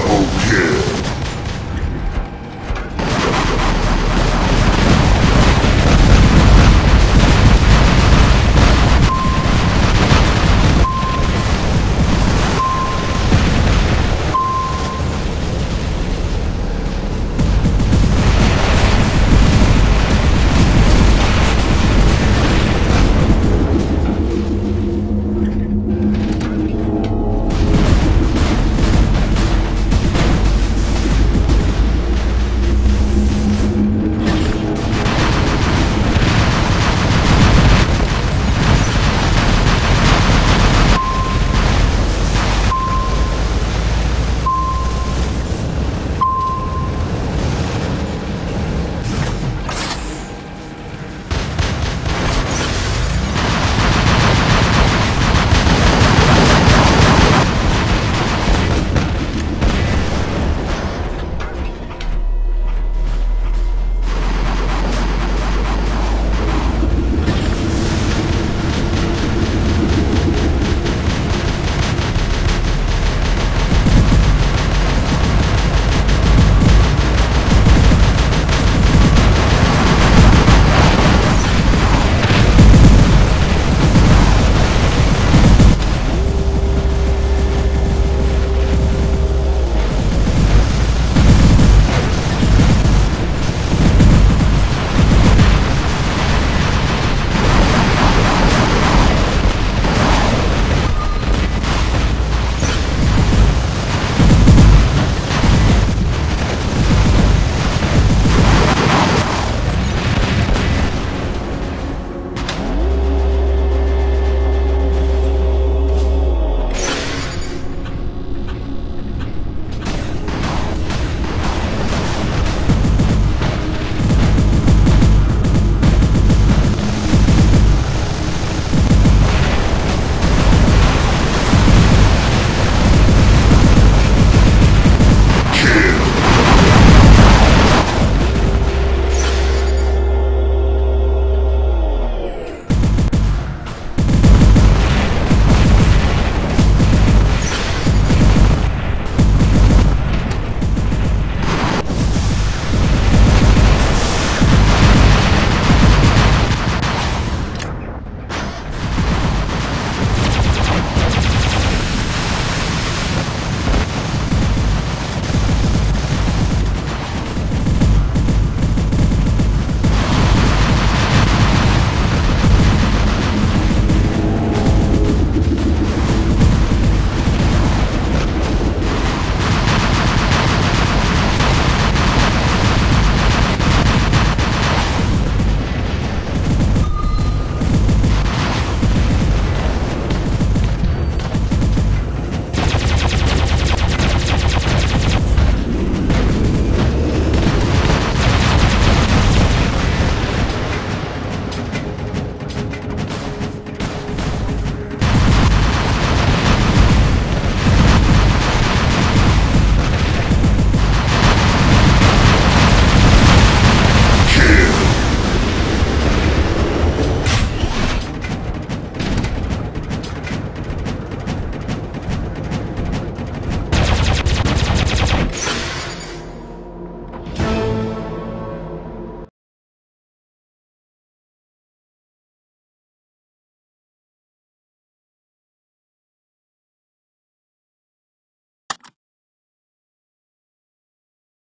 Double kill.